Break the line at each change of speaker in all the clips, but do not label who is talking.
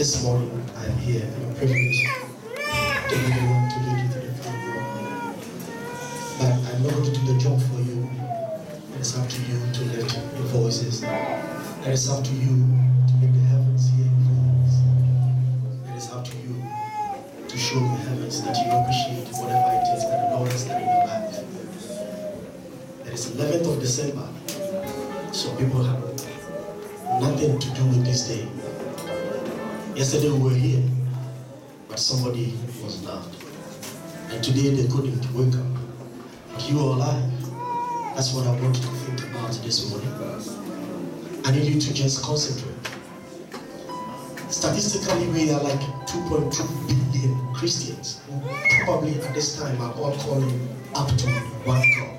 This morning I am here. I'm privileged to be the one to lead you to the throne room. But I'm not going to do the job for you. It is up to you to lift your voices. It is up to you to make the heavens hear your voice. It is up to you to show the heavens that you appreciate whatever it is that the Lord has done in your life. It is 11th of December. So people have nothing to do with this day. Yesterday we were here, but somebody was not. And today they couldn't wake up. But you are alive. That's what I want you to think about this morning. I need you to just concentrate. Statistically, we are like 2.2 billion Christians. Probably at this time are all calling up to one God.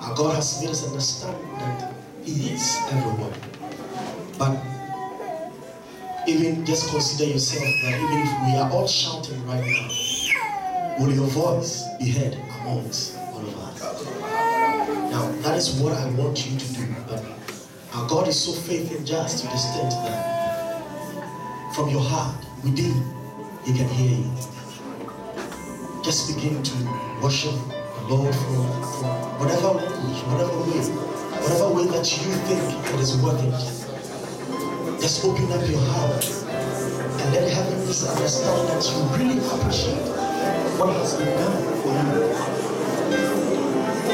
Our God has made us understand that He is everywhere. But even just consider yourself that even if we are all shouting right now, will your voice be heard amongst all of us? Now, that is what I want you to do. But our God is so faithful and just to the extent that from your heart, within, He can hear you. Just begin to worship the Lord from, from whatever language, whatever way, whatever way that you think it is working. Just open up your heart and let heavens understand that you really appreciate what has been done for you.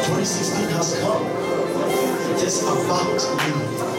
2016 has come. It is about you.